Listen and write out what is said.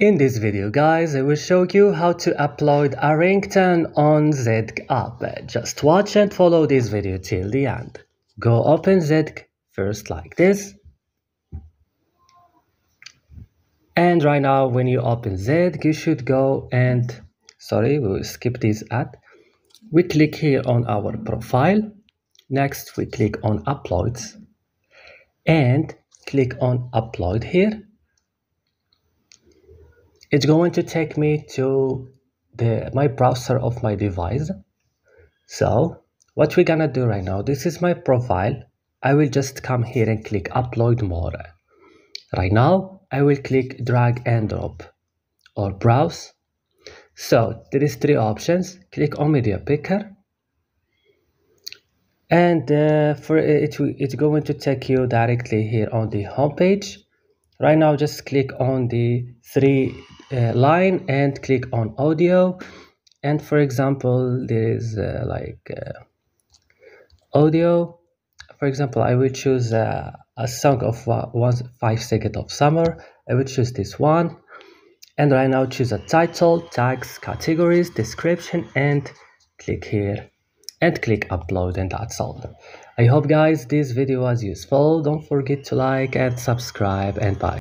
In this video guys, I will show you how to upload a ringtone on Zedge app. Just watch and follow this video till the end. Go open Zedge first like this. And right now when you open Zedge, you should go and, sorry, we will skip this ad. We click here on our profile. Next we click on uploads and click on upload here it's going to take me to the my browser of my device. So what we're gonna do right now this is my profile. I will just come here and click upload more right now I will click drag and drop or browse. So there is three options. Click on media picker. And uh, for it it's going to take you directly here on the home page right now just click on the three uh, line and click on audio. And for example there is uh, like uh, audio. For example i will choose uh, a song of one five second of summer. I will choose this one. And right now choose a title tags categories description and click here. And click upload and that's all. I hope guys this video was useful. Don't forget to like and subscribe and bye